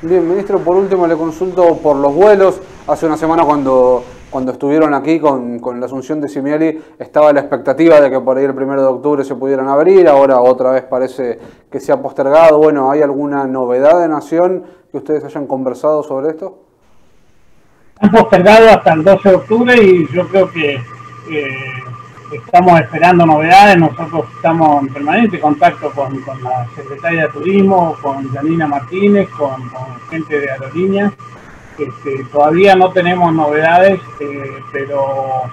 Bien, ministro, por último le consulto por los vuelos. Hace una semana cuando, cuando estuvieron aquí con, la asunción de Simieli estaba la expectativa de que por ahí el primero de octubre se pudieran abrir, ahora otra vez parece que se ha postergado. Bueno, ¿hay alguna novedad de Nación que ustedes hayan conversado sobre esto? Han postergado hasta el 12 de octubre y yo creo que eh, estamos esperando novedades. Nosotros estamos en permanente contacto con, la secretaria de Turismo, con Janina Martínez, con, gente de aerolíneas. Este, todavía no tenemos novedades, eh, pero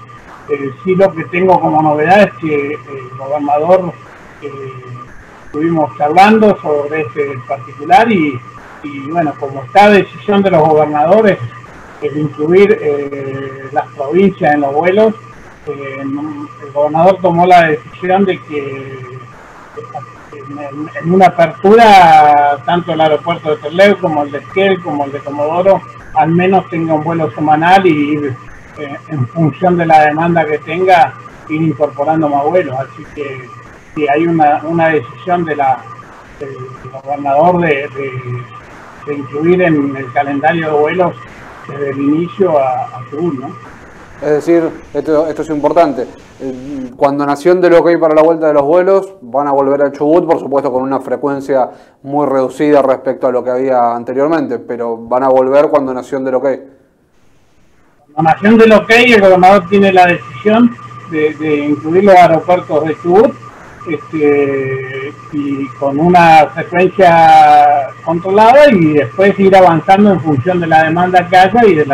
eh, sí lo que tengo como novedad es que el gobernador estuvimos charlando sobre este particular y, y bueno, como está decisión de los gobernadores, el incluir eh, las provincias en los vuelos, el gobernador tomó la decisión de que en, una apertura, tanto el aeropuerto de Terleu como el de Esquel, como el de Comodoro, al menos tenga un vuelo semanal y eh, en función de la demanda que tenga, ir incorporando más vuelos. Así que si hay una, decisión de la, del gobernador de, incluir en el calendario de vuelos desde el inicio a, a. Es decir, esto, esto es importante. Cuando Nación del OK para la vuelta de los vuelos, van a volver a Chubut, por supuesto con una frecuencia muy reducida respecto a lo que había anteriormente, pero van a volver cuando Nación del OK. Cuando Nación del OK, el gobernador tiene la decisión de, de incluir los aeropuertos de Chubut este, y con una frecuencia controlada y después ir avanzando en función de la demanda que haya y de,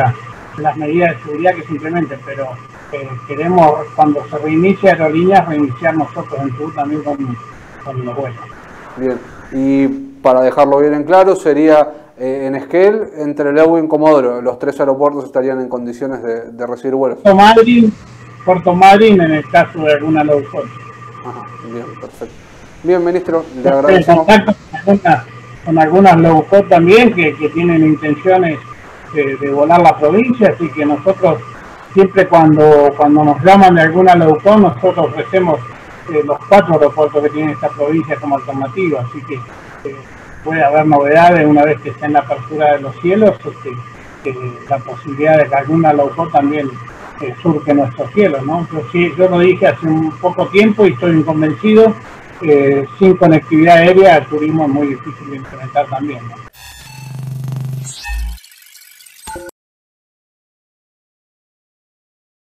las medidas de seguridad que se implementen. Pero eh, queremos, cuando se reinicie aerolíneas, reiniciar nosotros en Perú también con, los vuelos. Bien, y para dejarlo bien en claro, sería eh, en Esquel, entre Lewin y Comodoro, los tres aeropuertos estarían en condiciones de, recibir vuelos. Puerto Madryn, Puerto Madryn en el caso de alguna low bien, perfecto. Bien, ministro, le agradecemos. Con algunas low también que, tienen intenciones de, volar la provincia, así que nosotros siempre cuando, cuando nos llaman de alguna low nosotros ofrecemos eh, los cuatro aeropuertos que tiene esta provincia como alternativa, así que eh, puede haber novedades una vez que esté en la apertura de los cielos, este, la posibilidad de que alguna low también surge nuestro cielo, ¿no? Yo, sí, yo lo dije hace un poco tiempo y estoy convencido, eh, sin conectividad aérea el turismo es muy difícil de implementar también.